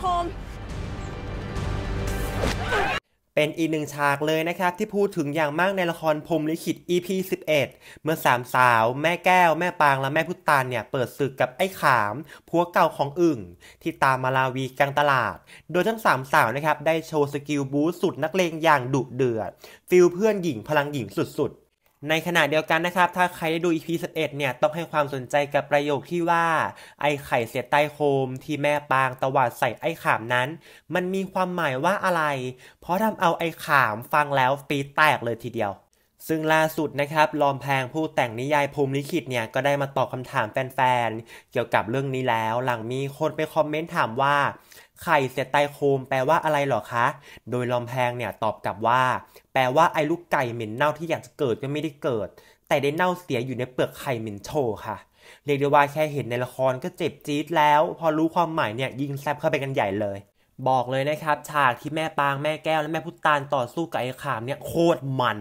โคมเป็นอีกหนึ่งฉากเลยนะครับที่พูดถึงอย่างมากในละครพรหมลิขิต EP 11 เมื่อสามสาว แม่แก้ว แม่ปางและแม่พุตตานเนี่ยเปิดศึกกับไอ้ขามผัวเก่าของอึ่ง ที่ตามมาราวีกลางตลาด โดยทั้งสามสาวนะครับได้โชว์ skill บู๊สุดนักเลงอย่างดุเดือด feel เพื่อนหญิงพลังหญิงสุดๆ ในขณะเดียวกันนะครับ ถ้าใครได้ดู EP 11 เนี่ย ต้องให้ความสนใจกับประโยคที่ว่า ไอ้ไข่เสียใต้โคม ที่แม่ปางตวาดใส่ไอ้ขามนั้น มันมีความหมายว่าอะไร เพราะทำเอาไอ้ขามฟังแล้วปีแตกเลยทีเดียว ซึ่งล่าสุดนะครับ ลอมแพงผู้แต่งนิยายพรหมลิขิตเนี่ย ก็ได้มาตอบคำถามแฟนๆ เกี่ยวกับเรื่องนี้แล้ว หลังมีคนไปคอมเมนต์ถามว่า ไข่เสียไตโคมแปลว่าอะไรหรอคะ โดยลอมแพงเนี่ยตอบกลับว่า แปลว่าไอ้ลูกไก่เหม็นเน่าที่อยากจะเกิดก็ไม่ได้เกิด แต่ได้เน่าเสียอยู่ในเปลือกไข่เหม็นโชค่ะ เรียกได้ว่าแค่เห็นในละครก็เจ็บจี๊ดแล้ว พอรู้ความหมายเนี่ยยิ่งแซ่บเข้าไปกันใหญ่เลยบอกเลยนะครับ ฉากที่แม่ปางแม่แก้วและแม่พุตานต่อสู้กับไอ้ขามเนี่ยโคตรมัน